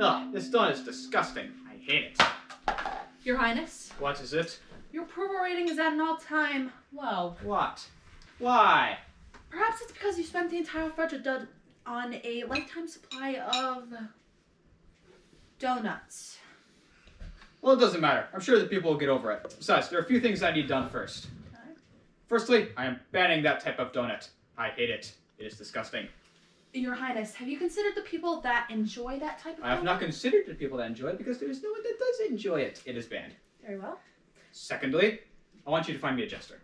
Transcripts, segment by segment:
Ugh, this donut is disgusting. I hate it. Your Highness, What is it? your approval rating is at an all-time low. What? Why? Perhaps it's because you spent the entire budget on a lifetime supply of donuts. Well, it doesn't matter. I'm sure the people will get over it. Besides, there are a few things I need done first. Okay. Firstly, I am banning that type of donut. I hate it. It is disgusting. Your Highness, have you considered the people that enjoy that type of donut? I have donut? not considered the people that enjoy it because there is no one that does enjoy it. It is banned. Very well. Secondly, I want you to find me a jester.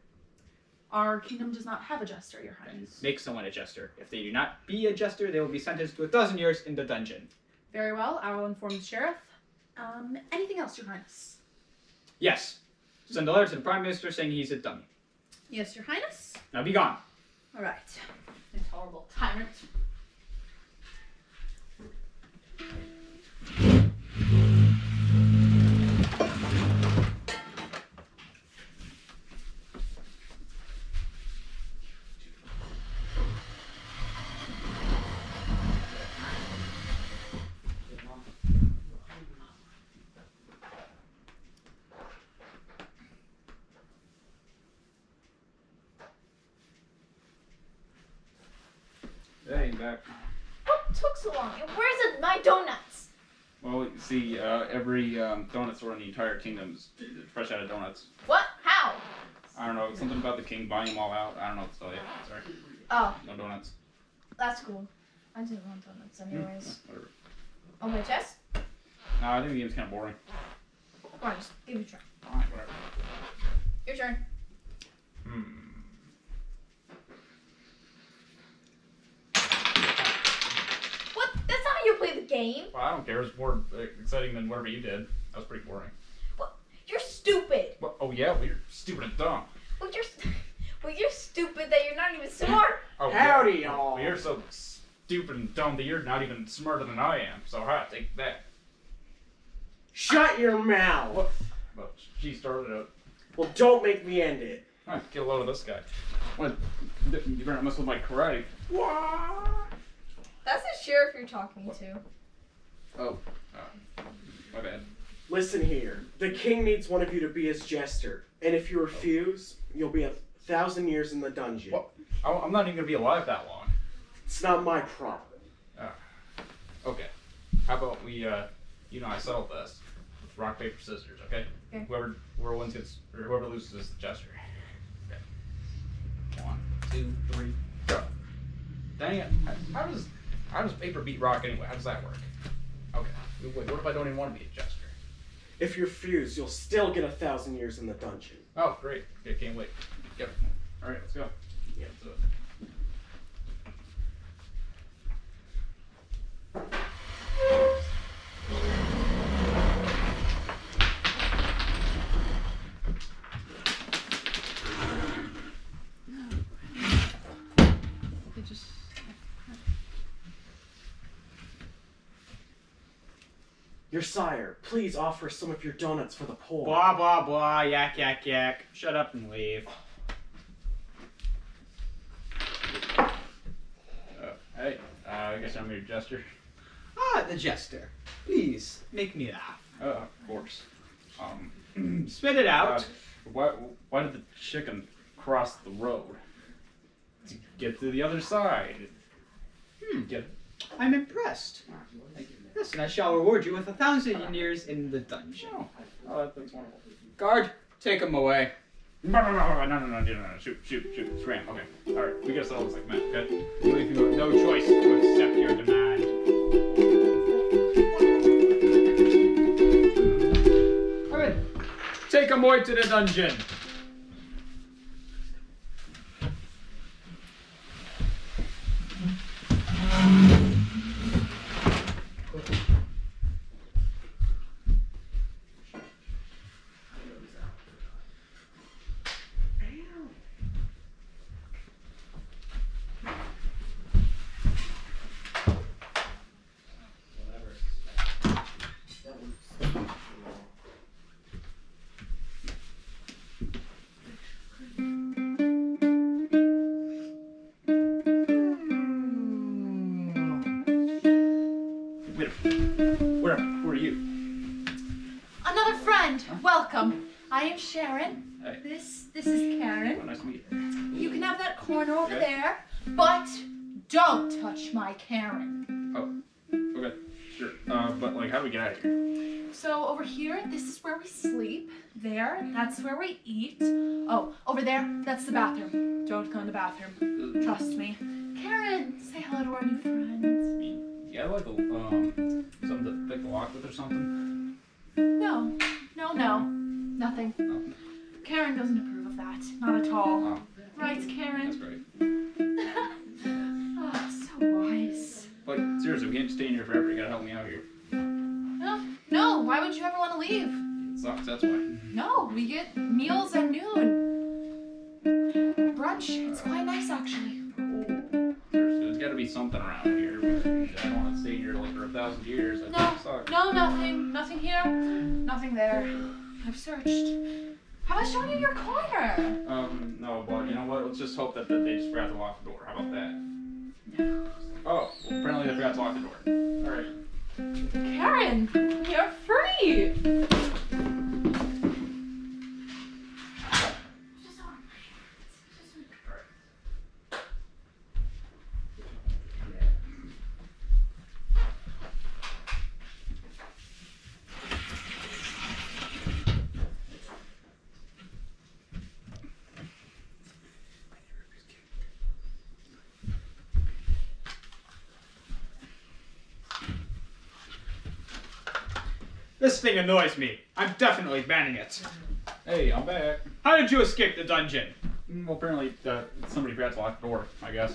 Our kingdom does not have a jester, Your Highness. make someone a jester. If they do not be a jester, they will be sentenced to a dozen years in the dungeon. Very well. I will inform the sheriff. Um, anything else, Your Highness? Yes. Send a letter to the Prime Minister saying he's a dummy. Yes, Your Highness. Now be gone. All right. Intolerable tyrant. Hey, back. What took so long? And where's it, my donuts? Well, you see, uh, every um, donut store in the entire kingdom is fresh out of donuts. What? How? I don't know, something about the king buying them all out. I don't know what to tell you. Sorry. Oh, No donuts. that's cool. I didn't want donuts anyways. Whatever. On my chest? No, I think the game's kind of boring. Come on, just give me a try. Alright, whatever. Your turn. Hmm. What? That's not how you play the game. Well, I don't care. It's more uh, exciting than whatever you did. That was pretty boring. Well, You're stupid. What? Oh, yeah? Well, you're stupid and dumb. Well, you're, well, you're stupid that you're not even smart. Oh, Howdy, yeah. y'all. Well, you're so stupid and dumb that you're not even smarter than I am. So, ha, take that. Shut your mouth. What? Well, she started out. Well, don't make me end it. Alright, get a load of this guy. What? You better not mess with my karate. What? That's the sheriff you're talking to. Oh, uh, my bad. Listen here. The king needs one of you to be his jester, and if you refuse, you'll be a thousand years in the dungeon. What? I- I'm not even gonna be alive that long. It's not my problem. Okay. How about we, uh, you know, I settled this with rock paper scissors. Okay. Okay. Whoever whoever wins gets or whoever loses is the jester. Okay. One, two, three, go. Dang it! How- How does how does paper beat rock anyway? How does that work? Okay. Wait, what if I don't even want to be a jester? If you're fused, you'll still get a thousand years in the dungeon. Oh, great. Okay, can't wait. Yep. All right, let's go. Yeah. Let's do it. Just. Your sire, please offer some of your donuts for the poor. Blah blah blah, yak yak yak. Shut up and leave. Uh, hey, uh, I guess I'm your jester. Ah, the jester. Please make me laugh. Uh, of course. Um, Spit it out. Uh, why, why did the chicken cross the road? To get to the other side. Hmm. Get I'm impressed. Yes, and I shall reward you with a thousand years in the dungeon. Oh, oh that's wonderful. Guard, take him away. No, no, no, no, no, no, no, no, shoot, shoot, shoot, scram. Okay, all right, we guess that looks like Matt. Good. You leave no choice to accept your demand. Come. Take him away to the dungeon. Wait a minute. Where, who are you? Another friend. Welcome. I am Sharon. Hey. This this is Oh, Karen. nice to meet you. You can have that corner over Okay. there, but don't touch my Karen. Oh, okay, sure. Uh, but like, how do we get out of here? So over here, this is where we sleep. There, that's where we eat. Oh, over there, that's the bathroom. Don't go in the bathroom. Trust me. Karen, say hello to our new friends. Yeah, like a um, something to pick the lock with or something. No, no, no, nothing. No. Karen doesn't approve of that. Not at all. Oh, Right, that's Karen? great. oh, so wise. But seriously, we can't stay in here forever. You gotta help me out here. No, no. Why would you ever want to leave? It sucks. That's why. No, we get meals at noon. Brunch. It's quite nice, actually. There's gotta be something around here. I don't want to stay here like for a thousand years. That No. No, nothing. Nothing here. Nothing there. I've searched. Have I shown you your corner? Um, no, but you know what? Let's just hope that, that they just forgot to lock the door. How about that? No. Oh, well, apparently they forgot to lock the door. All right. Karen, you're free. This thing annoys me. I'm definitely banning it. Hey, I'm back. How did you escape the dungeon? Mm, Well, apparently uh, somebody forgot to lock the door. I guess.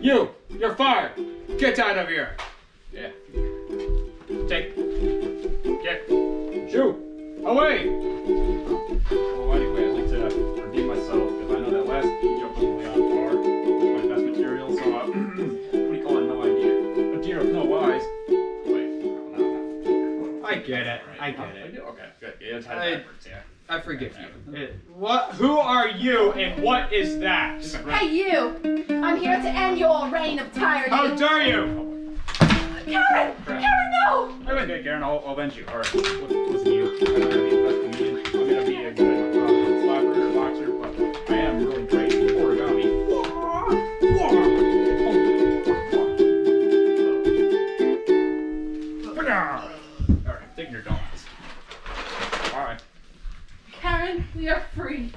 You, you're fired. Get out of here. Yeah. Take. Get. Shoo. Away. Well, anyway, I get Oh, it. do? Okay, good. Yeah, it's had I- backwards. Yeah. I forgive you. It- what? Who are you, and what is that? Hey, you. I'm here to end your reign of tyranny. How dare you? Karen! Karen, no! Okay, Karen, I'll, I'll avenge you. All right. What, listen, you. I'm gonna be the best. I'm gonna be a good uh, Are free.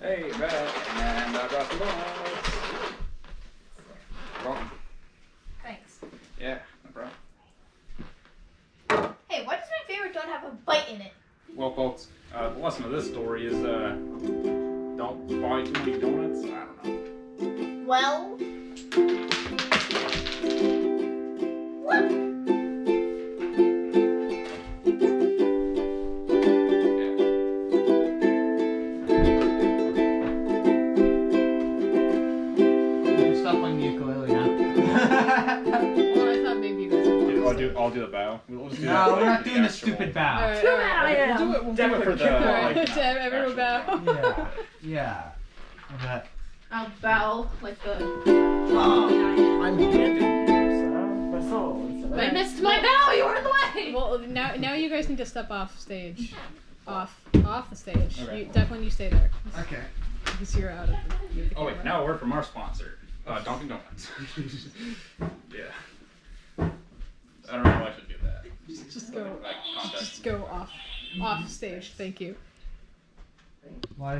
Hey, and I brought the donuts. Welcome. Thanks. Yeah, no problem. Hey, why does my favorite don't have a bite in it? Well, folks, uh, the lesson of this story is uh, don't buy too many donuts. Bow. We'll just do no, that we're not doing the actual- stupid bow. Alright, Too alright. bad I We'll do am. it. We'll do it for the. Alright, like, to everyone actual- bow. Yeah. Yeah. Okay. I'll bow like the. Oh, I'm handing My soul. I missed my bow. You were in the way. Well, now now you guys need to step off stage, off off the stage. Okay. You, Declan, you stay there Okay. because you're out of the. you have the Oh wait, camera. now a word from our sponsor, uh, Dunkin' Donuts. yeah. I don't know if I should do that. Just go, Like, just go off off stage. Thank you. Why